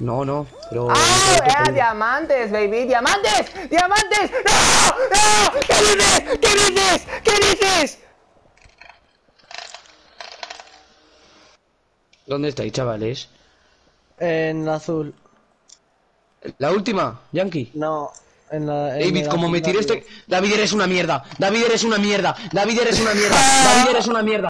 No, no, pero... ¡Ah! eh, ¡Diamantes, baby! ¡Diamantes! ¡Diamantes! ¡No! ¡No! ¿Qué dices? ¿Qué dices? ¿Qué dices? ¿Dónde estáis, chavales? En la azul. La última, Yankee. No, en la. en David, como me tiré este... David, eres una mierda. David, eres una mierda. David, eres una mierda. David, eres una mierda.